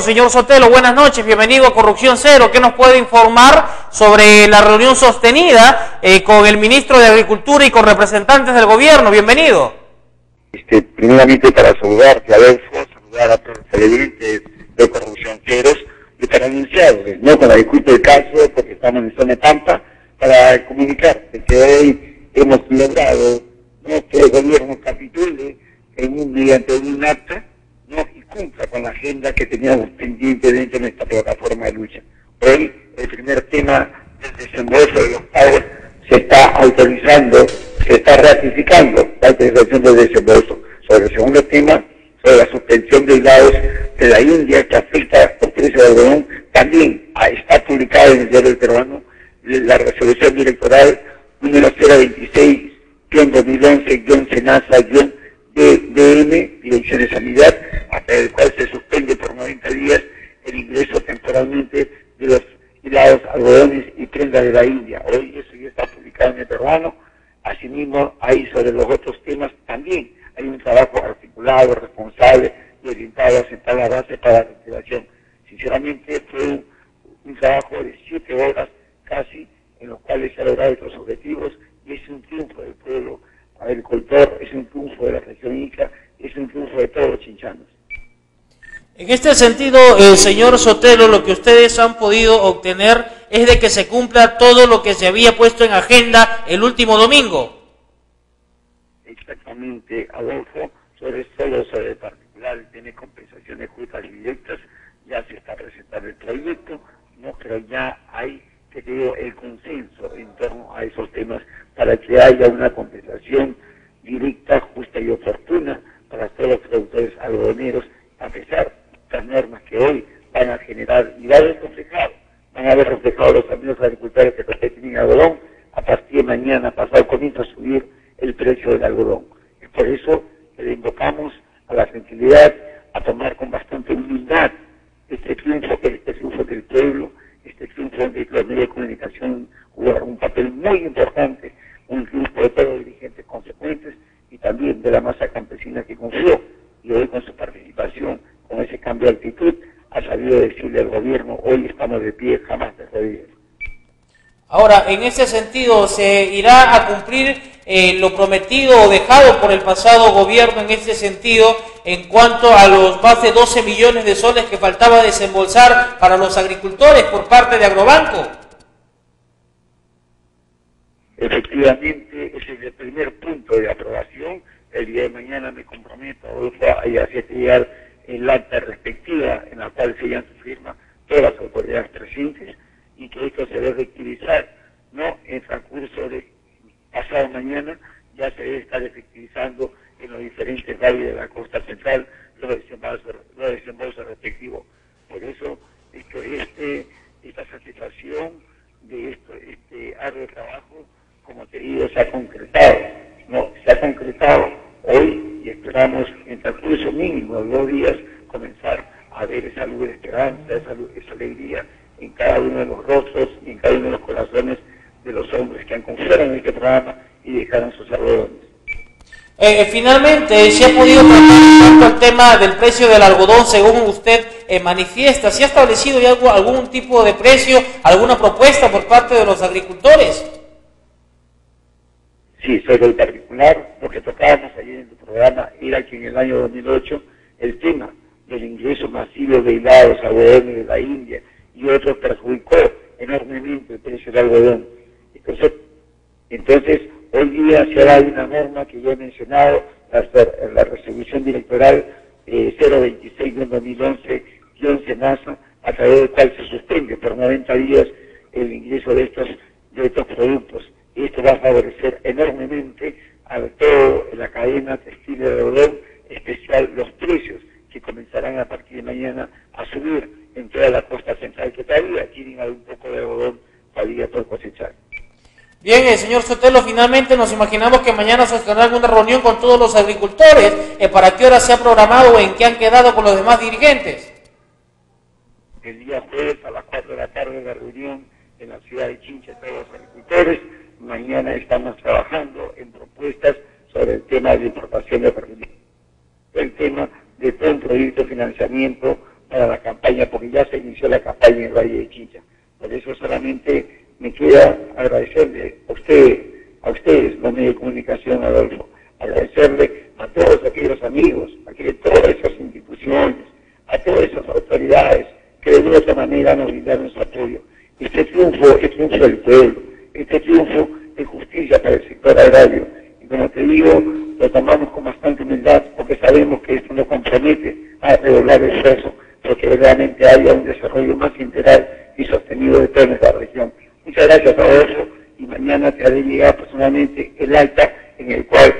Señor Sotelo, buenas noches, bienvenido a Corrupción Cero. ¿Qué nos puede informar sobre la reunión sostenida eh, con el ministro de Agricultura y con representantes del gobierno? Bienvenido. Este, primeramente para saludarte, Adolfo, saludar a todos los televidentes de Corrupción Cero y para anunciarles, ¿no? Para discutir el caso, porque estamos en zona de Pampa, para comunicarte que hoy hemos logrado ¿no? que el gobierno capitule en un, mediante un acta ¿no? y cumpla con la agenda que teníamos pendiente dentro de nuestra plataforma de lucha. Hoy el primer tema del desembolso de los pagos se está autorizando, se está ratificando la autorización del desembolso. Sobre el segundo tema, sobre la suspensión de hilados de la India que afecta al precio del algodón, también está publicada en el diario peruano la resolución directoral número 026-2011-SENASA-DDM, Dirección de Sanidad, hasta el cual se suspende por 90 días el ingreso temporalmente de los hilados, algodones y prendas de la India. Hoy eso ya está publicado en el peruano. Sobre los otros temas también hay un trabajo articulado, responsable y orientado a sentar la base para la recuperación. Sinceramente, fue un, trabajo de siete horas casi en los cuales se han logrado estos objetivos y es un triunfo del pueblo agricultor, es un triunfo de la región Ica, es un triunfo de todos los chinchanos. En este sentido, eh, señor Sotelo, lo que ustedes han podido obtener es de que se cumpla todo lo que se había puesto en agenda el último domingo. Exactamente, Adolfo, sobre solo sobre el particular, tiene compensaciones justas y directas, ya se está presentando el proyecto, no, pero ya hay que el consenso en torno a esos temas para que haya una compensación directa, justa y oportuna para todos los productores algodoneros, a pesar de las normas que hoy van a generar y van a haber reflejado, van a haber reflejado los amigos agricultores que competen algodón, a partir de mañana pasado comienza a subir el precio del algodón. Y por eso le invocamos a la tranquilidad, a tomar con bastante humildad este triunfo, este triunfo del pueblo, este triunfo donde los medios de comunicación jugaron un papel muy importante, un triunfo de todos los dirigentes consecuentes y también de la masa campesina que confió y hoy con su participación, con ese cambio de actitud, ha sabido decirle al gobierno, hoy estamos de pie, jamás de rodillas. Ahora, en ese sentido, ¿se irá a cumplir eh, lo prometido o dejado por el pasado gobierno en ese sentido en cuanto a los más de 12 millones de soles que faltaba desembolsar para los agricultores por parte de Agrobanco? Efectivamente, ese es el primer punto de aprobación. El día de mañana me comprometo a hacer llegar el acta respectiva en la cual sellan su firma todas las autoridades presentes y que esto se debe efectivizar, ¿no? En transcurso de pasado mañana ya se debe estar efectivizando en los diferentes valles de la costa central los desembolsos, los desembolsos respectivos. Por eso este, esta satisfacción de esto, este arduo trabajo, como te digo, se ha concretado. No, se ha concretado hoy y esperamos en transcurso mínimo de dos días comenzar a ver esa luz de esperanza, esa, esa alegría en cada uno de los rostros y en cada uno de los corazones de los hombres que han confiado en este programa y dejaron sus algodones. Eh, eh, finalmente, ¿se ha podido tratar el tema del precio del algodón según usted eh, manifiesta? ¿Se ha establecido ya algún tipo de precio, alguna propuesta por parte de los agricultores? Sí, sobre el particular, lo que tocábamos ayer en tu programa era que en el año 2008 el tema del ingreso masivo de hilados, algodones de la India y otros perjudicó enormemente el precio del algodón. Entonces, entonces hoy día se ha dado una norma que yo he mencionado, la, la resolución directoral eh, 026 de 2011, NASA, a través del cual se suspende por 90 días el ingreso de estos, de estos productos. Esto va a favorecer enormemente a toda la cadena textil de algodón, especial los precios que comenzarán a partir de mañana a subir en toda la costa central que todavía tienen algún poco de algodón todavía por cosechar. Bien, el señor Sotelo, finalmente nos imaginamos que mañana se tendrá alguna reunión con todos los agricultores. Eh, ¿Para qué hora se ha programado o en qué han quedado con los demás dirigentes? El día jueves a las 4 de la tarde la reunión en la ciudad de Chincha todos los agricultores. Mañana estamos trabajando en propuestas sobre el tema de importación de fertilizantes. El tema de todo un proyecto de financiamiento para la campaña, porque ya se inició la campaña en el Valle de Chicha. Por eso solamente me queda agradecerle a usted, a ustedes, los medios de comunicación, Adolfo, agradecerle a todos aquellos amigos, a todas esas instituciones, a todas esas autoridades que de una otra manera nos brindaron su apoyo. Este triunfo es triunfo del pueblo, este triunfo es justicia para el sector agrario. Y como te digo, lo tomamos con bastante humildad porque sabemos que esto nos compromete a redoblar el esfuerzo, porque verdaderamente haya un desarrollo más integral y sostenido de toda Haré llegar personalmente el acta en el cual